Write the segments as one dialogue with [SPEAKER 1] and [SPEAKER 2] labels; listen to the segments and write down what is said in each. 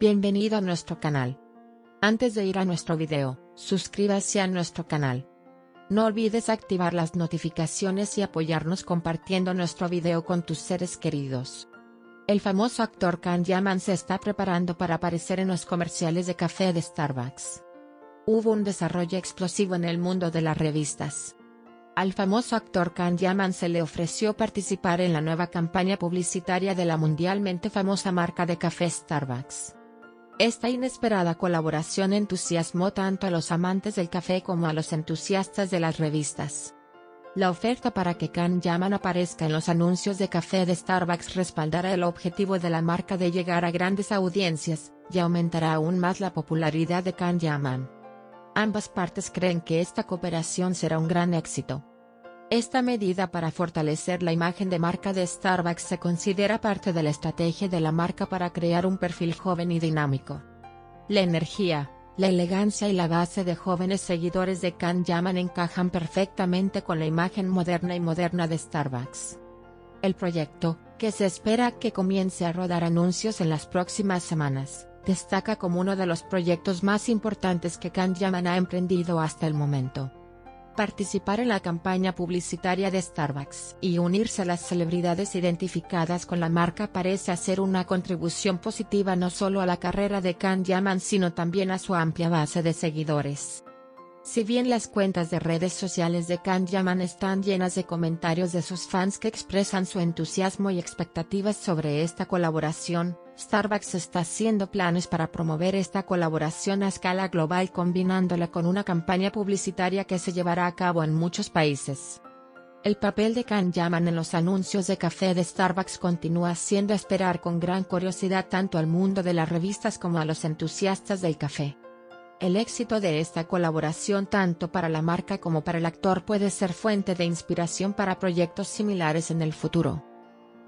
[SPEAKER 1] Bienvenido a nuestro canal. Antes de ir a nuestro video, suscríbase a nuestro canal. No olvides activar las notificaciones y apoyarnos compartiendo nuestro video con tus seres queridos. El famoso actor Can Yaman se está preparando para aparecer en los comerciales de café de Starbucks. Hubo un desarrollo explosivo en el mundo de las revistas. Al famoso actor Can Yaman se le ofreció participar en la nueva campaña publicitaria de la mundialmente famosa marca de café Starbucks. Esta inesperada colaboración entusiasmó tanto a los amantes del café como a los entusiastas de las revistas. La oferta para que Can Yaman aparezca en los anuncios de café de Starbucks respaldará el objetivo de la marca de llegar a grandes audiencias, y aumentará aún más la popularidad de Can Yaman. Ambas partes creen que esta cooperación será un gran éxito. Esta medida para fortalecer la imagen de marca de Starbucks se considera parte de la estrategia de la marca para crear un perfil joven y dinámico. La energía, la elegancia y la base de jóvenes seguidores de Can Yaman encajan perfectamente con la imagen moderna y moderna de Starbucks. El proyecto, que se espera que comience a rodar anuncios en las próximas semanas, destaca como uno de los proyectos más importantes que Can Yaman ha emprendido hasta el momento. Participar en la campaña publicitaria de Starbucks y unirse a las celebridades identificadas con la marca parece hacer una contribución positiva no solo a la carrera de Can Yaman sino también a su amplia base de seguidores. Si bien las cuentas de redes sociales de Can Yaman están llenas de comentarios de sus fans que expresan su entusiasmo y expectativas sobre esta colaboración, Starbucks está haciendo planes para promover esta colaboración a escala global combinándola con una campaña publicitaria que se llevará a cabo en muchos países. El papel de Can Yaman en los anuncios de café de Starbucks continúa haciendo esperar con gran curiosidad tanto al mundo de las revistas como a los entusiastas del café. El éxito de esta colaboración tanto para la marca como para el actor puede ser fuente de inspiración para proyectos similares en el futuro.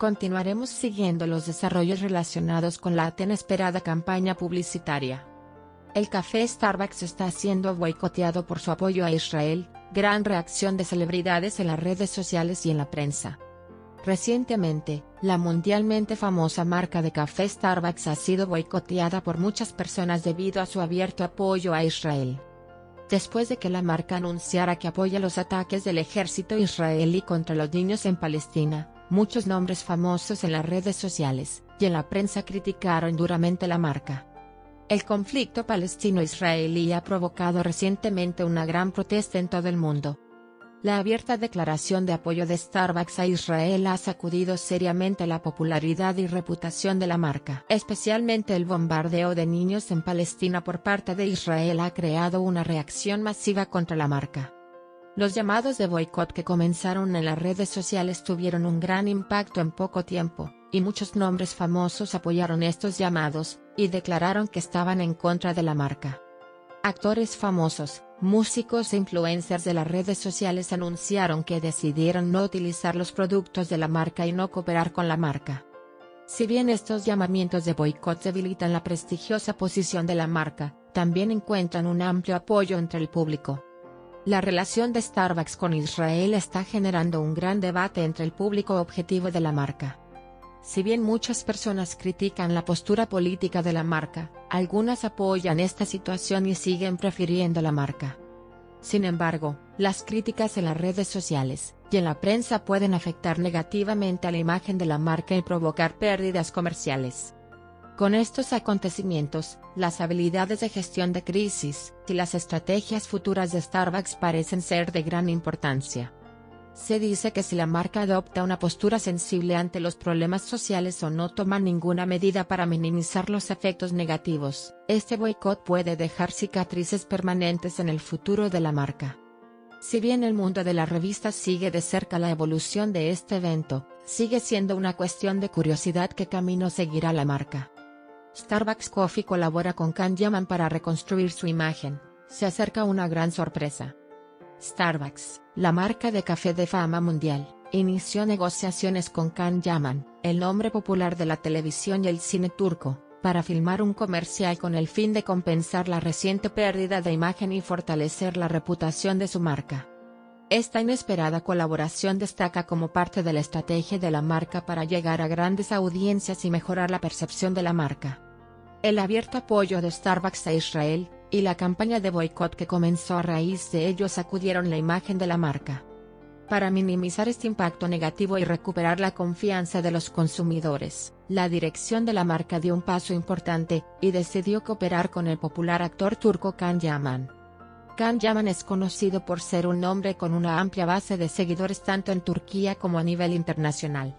[SPEAKER 1] Continuaremos siguiendo los desarrollos relacionados con la tan esperada campaña publicitaria. El café Starbucks está siendo boicoteado por su apoyo a Israel, gran reacción de celebridades en las redes sociales y en la prensa. Recientemente, la mundialmente famosa marca de café Starbucks ha sido boicoteada por muchas personas debido a su abierto apoyo a Israel. Después de que la marca anunciara que apoya los ataques del ejército israelí contra los niños en Palestina, Muchos nombres famosos en las redes sociales y en la prensa criticaron duramente la marca. El conflicto palestino-israelí ha provocado recientemente una gran protesta en todo el mundo. La abierta declaración de apoyo de Starbucks a Israel ha sacudido seriamente la popularidad y reputación de la marca. Especialmente el bombardeo de niños en Palestina por parte de Israel ha creado una reacción masiva contra la marca. Los llamados de boicot que comenzaron en las redes sociales tuvieron un gran impacto en poco tiempo, y muchos nombres famosos apoyaron estos llamados, y declararon que estaban en contra de la marca. Actores famosos, músicos e influencers de las redes sociales anunciaron que decidieron no utilizar los productos de la marca y no cooperar con la marca. Si bien estos llamamientos de boicot debilitan la prestigiosa posición de la marca, también encuentran un amplio apoyo entre el público. La relación de Starbucks con Israel está generando un gran debate entre el público objetivo de la marca. Si bien muchas personas critican la postura política de la marca, algunas apoyan esta situación y siguen prefiriendo la marca. Sin embargo, las críticas en las redes sociales y en la prensa pueden afectar negativamente a la imagen de la marca y provocar pérdidas comerciales. Con estos acontecimientos, las habilidades de gestión de crisis y las estrategias futuras de Starbucks parecen ser de gran importancia. Se dice que si la marca adopta una postura sensible ante los problemas sociales o no toma ninguna medida para minimizar los efectos negativos, este boicot puede dejar cicatrices permanentes en el futuro de la marca. Si bien el mundo de las revistas sigue de cerca la evolución de este evento, sigue siendo una cuestión de curiosidad qué camino seguirá la marca. Starbucks Coffee colabora con Can Yaman para reconstruir su imagen, se acerca una gran sorpresa. Starbucks, la marca de café de fama mundial, inició negociaciones con Can Yaman, el nombre popular de la televisión y el cine turco, para filmar un comercial con el fin de compensar la reciente pérdida de imagen y fortalecer la reputación de su marca. Esta inesperada colaboración destaca como parte de la estrategia de la marca para llegar a grandes audiencias y mejorar la percepción de la marca. El abierto apoyo de Starbucks a Israel, y la campaña de boicot que comenzó a raíz de ello sacudieron la imagen de la marca. Para minimizar este impacto negativo y recuperar la confianza de los consumidores, la dirección de la marca dio un paso importante, y decidió cooperar con el popular actor turco Can Yaman. Yaman es conocido por ser un hombre con una amplia base de seguidores tanto en Turquía como a nivel internacional.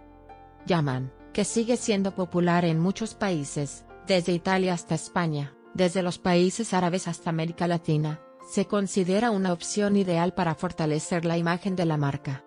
[SPEAKER 1] Yaman, que sigue siendo popular en muchos países, desde Italia hasta España, desde los países árabes hasta América Latina, se considera una opción ideal para fortalecer la imagen de la marca.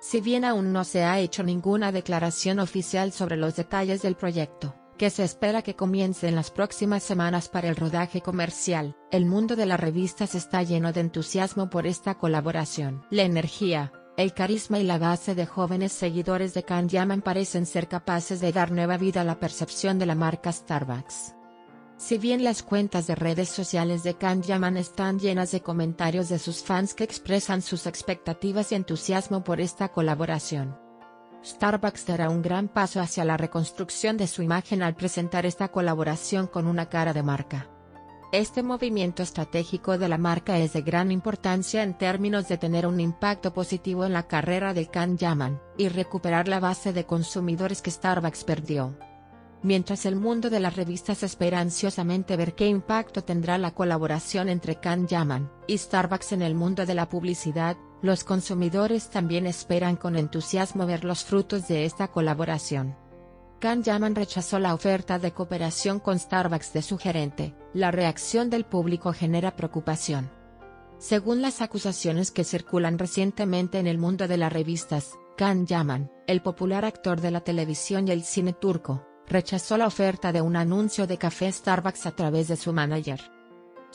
[SPEAKER 1] Si bien aún no se ha hecho ninguna declaración oficial sobre los detalles del proyecto, que se espera que comience en las próximas semanas para el rodaje comercial, el mundo de las revistas está lleno de entusiasmo por esta colaboración. La energía, el carisma y la base de jóvenes seguidores de Can Yaman parecen ser capaces de dar nueva vida a la percepción de la marca Starbucks. Si bien las cuentas de redes sociales de Can Yaman están llenas de comentarios de sus fans que expresan sus expectativas y entusiasmo por esta colaboración. Starbucks dará un gran paso hacia la reconstrucción de su imagen al presentar esta colaboración con una cara de marca. Este movimiento estratégico de la marca es de gran importancia en términos de tener un impacto positivo en la carrera del Can Yaman, y recuperar la base de consumidores que Starbucks perdió mientras el mundo de las revistas espera ansiosamente ver qué impacto tendrá la colaboración entre Can Yaman y Starbucks en el mundo de la publicidad, los consumidores también esperan con entusiasmo ver los frutos de esta colaboración. Can Yaman rechazó la oferta de cooperación con Starbucks de su gerente, la reacción del público genera preocupación. Según las acusaciones que circulan recientemente en el mundo de las revistas, Can Yaman, el popular actor de la televisión y el cine turco, rechazó la oferta de un anuncio de café Starbucks a través de su manager.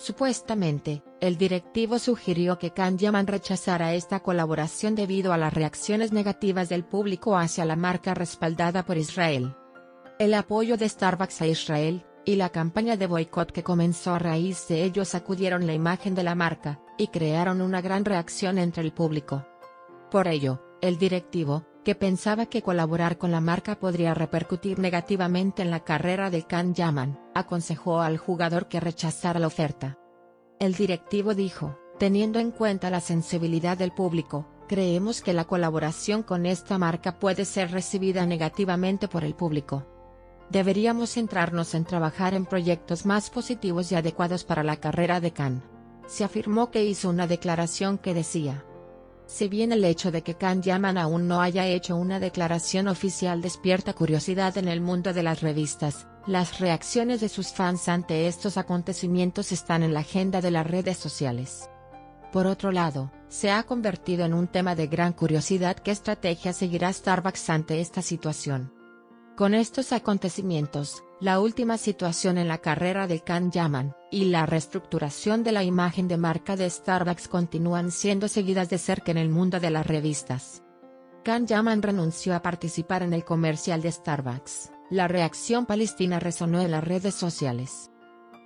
[SPEAKER 1] Supuestamente, el directivo sugirió que Can Yaman rechazara esta colaboración debido a las reacciones negativas del público hacia la marca respaldada por Israel. El apoyo de Starbucks a Israel, y la campaña de boicot que comenzó a raíz de ello sacudieron la imagen de la marca, y crearon una gran reacción entre el público. Por ello, el directivo, que pensaba que colaborar con la marca podría repercutir negativamente en la carrera de Can Yaman, aconsejó al jugador que rechazara la oferta. El directivo dijo, teniendo en cuenta la sensibilidad del público, creemos que la colaboración con esta marca puede ser recibida negativamente por el público. Deberíamos centrarnos en trabajar en proyectos más positivos y adecuados para la carrera de Can. Se afirmó que hizo una declaración que decía, si bien el hecho de que Can Yaman aún no haya hecho una declaración oficial despierta curiosidad en el mundo de las revistas, las reacciones de sus fans ante estos acontecimientos están en la agenda de las redes sociales. Por otro lado, se ha convertido en un tema de gran curiosidad qué estrategia seguirá Starbucks ante esta situación. Con estos acontecimientos, la última situación en la carrera de Can Yaman, y la reestructuración de la imagen de marca de Starbucks continúan siendo seguidas de cerca en el mundo de las revistas. Can Yaman renunció a participar en el comercial de Starbucks. La reacción palestina resonó en las redes sociales.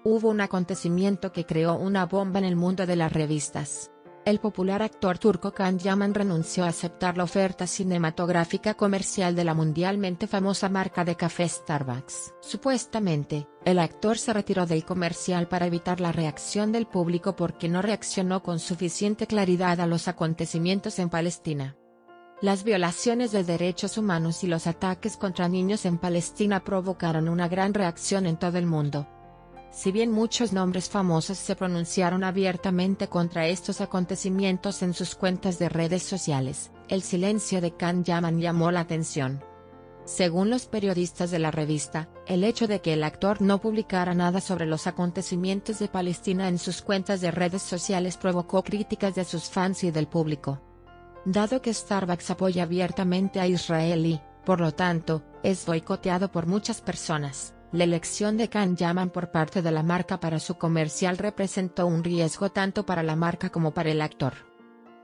[SPEAKER 1] Hubo un acontecimiento que creó una bomba en el mundo de las revistas. El popular actor turco Can Yaman renunció a aceptar la oferta cinematográfica comercial de la mundialmente famosa marca de café Starbucks. Supuestamente, el actor se retiró del comercial para evitar la reacción del público porque no reaccionó con suficiente claridad a los acontecimientos en Palestina. Las violaciones de derechos humanos y los ataques contra niños en Palestina provocaron una gran reacción en todo el mundo. Si bien muchos nombres famosos se pronunciaron abiertamente contra estos acontecimientos en sus cuentas de redes sociales, el silencio de Can Yaman llamó la atención. Según los periodistas de la revista, el hecho de que el actor no publicara nada sobre los acontecimientos de Palestina en sus cuentas de redes sociales provocó críticas de sus fans y del público. Dado que Starbucks apoya abiertamente a Israel y, por lo tanto, es boicoteado por muchas personas, la elección de Can Yaman por parte de la marca para su comercial representó un riesgo tanto para la marca como para el actor.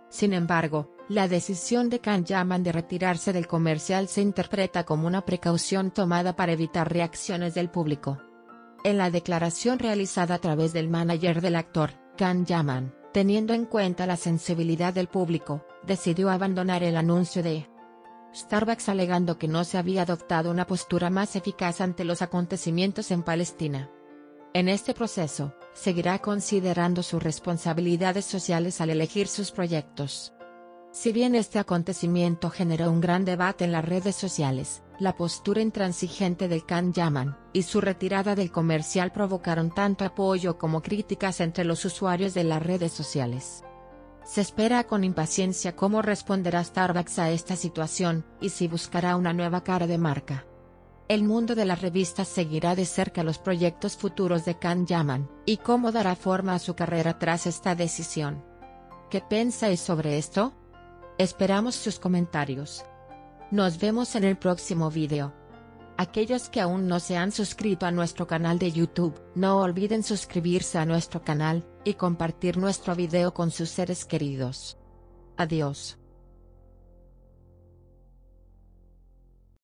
[SPEAKER 1] Sin embargo, la decisión de Can Yaman de retirarse del comercial se interpreta como una precaución tomada para evitar reacciones del público. En la declaración realizada a través del manager del actor, Can Yaman, teniendo en cuenta la sensibilidad del público, decidió abandonar el anuncio de Starbucks alegando que no se había adoptado una postura más eficaz ante los acontecimientos en Palestina. En este proceso, seguirá considerando sus responsabilidades sociales al elegir sus proyectos. Si bien este acontecimiento generó un gran debate en las redes sociales, la postura intransigente del Can Yaman y su retirada del comercial provocaron tanto apoyo como críticas entre los usuarios de las redes sociales. Se espera con impaciencia cómo responderá Starbucks a esta situación, y si buscará una nueva cara de marca. El mundo de las revistas seguirá de cerca los proyectos futuros de Can Yaman, y cómo dará forma a su carrera tras esta decisión. ¿Qué pensáis sobre esto? Esperamos sus comentarios. Nos vemos en el próximo video. Aquellos que aún no se han suscrito a nuestro canal de YouTube, no olviden suscribirse a nuestro canal, y compartir nuestro video con sus seres queridos. Adiós.